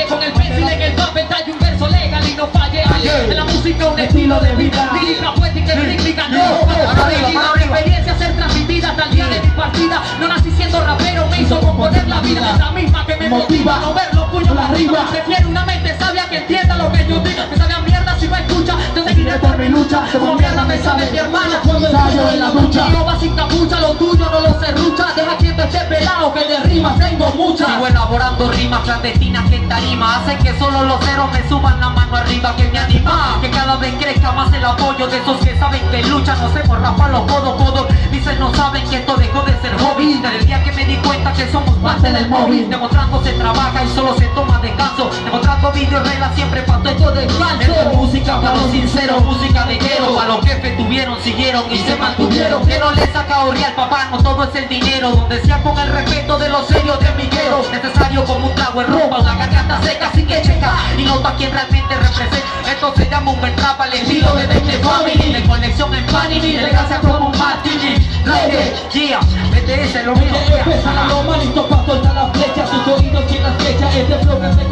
Cual raye con el pencil en el papel talle un verso legal y no falle En la música un estilo de vida. Lírica poética y rítmica no Ahora experiencia ser transmitida hasta el día de mi partida. No nací siendo rapero, me hizo componer la vida Esa misma que me motiva a no ver los puños arriba. Prefiero una mente sabia que entienda lo que yo digo Que salga mierda si me escucha. Te seguiré por mi lucha. Como mierda me sabe mi hermana. Ensayo en la ducha. No va sin capucha, rimas tengo muchas. Sigo elaborando rimas clandestinas que en tarima Hacen que solo los ceros me suban la mano arriba Que me anima, que cada vez crezca más el apoyo De esos que saben que luchan, no se por raspar los codos, codos. Dicen no saben que esto dejó de ser hobby Desde el día que me di cuenta que somos parte del móvil Demostrando se trabaja y solo se toma descanso. Demostrando video reglas siempre para todo de no todo es el dinero Donde sea con el respeto de los serios de Miguel Necesario como un trago en ropa, una garganta seca así que checa. Y nota quien realmente representa Esto se llama un buen trap al estilo de Dente Family. De conexión en Panini, elegancia como un martini. Reggae, yeah, BTS lo mío. Lo malito pa' soltar la flecha. Tus oídos quien las flecha Este flow que se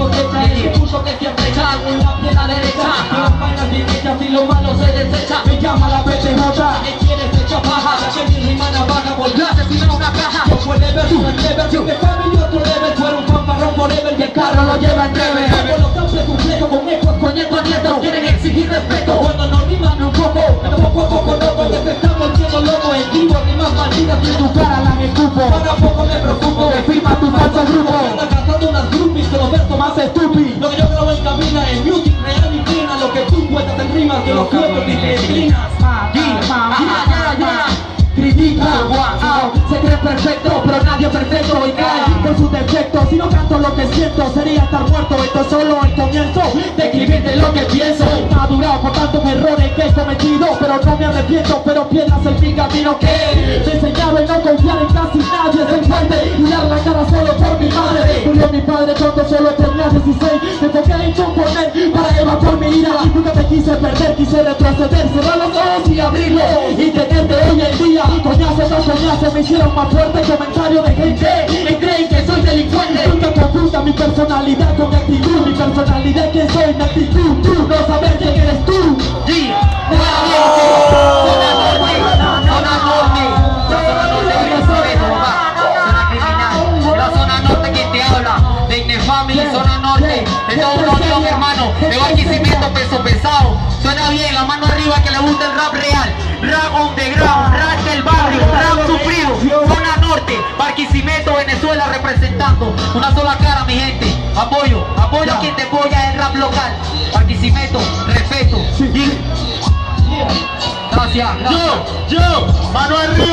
lo lleva en breve. Los samples complejos Con ecos, con Quieren exigir respeto. Cuando no riman un poco poco a poco loco Que están volviendo loco. En vivo rimas malditas Y en tu cara las escupo Para poco me preocupo Que firma tu falso grupo. Anda cazando unas groupies Que los versos más estúpidos. Lo que yo grabo en cabina Es music real y fina Lo que tú cuentas en rimas Que los cuerpos disciplinas Critica, ah, se cree perfecto, pero nadie perfecto. Y cae por sus defectos. Si no que siento, sería estar muerto. Esto es solo el comienzo de escribirte lo que pienso. Madurado por tantos errores que he cometido, pero no me arrepiento. Pero pierdas el mi camino que me enseñaron no confiar en casi nadie. Ser fuerte y dar la cara solo por mi madre. Murió mi padre cuando solo tenía 16. Me enfoqué en componer para evacuar mi ira. Nunca me quise perder, quise retroceder, cerrar los ojos y abrirlos y tenerte hoy en día. Coñazo tras coñazo me hicieron más fuerte comentario de gente que creen que confundas mi personalidad con mi actitud, mi personalidad que soy, mi actitud. Tú no sabes quién eres tú. Zona norte, zona norte, la zona norte de respeto, papá, zona criminal, la zona norte quien te habla, de Igne Family, zona norte, de una unión hermano, de Barquisimeto, peso pesado, suena bien, la mano arriba que le gusta el rap real, rap on the ground, rap del barrio, rap sufrido, zona norte, Barquisimeto, Venezuela representando, una sola cara mi gente, apoyo, apoyo a quien te apoya el rap local, Barquisimeto, respeto, y... Gracias, gracias. Yo, yo, mano arriba.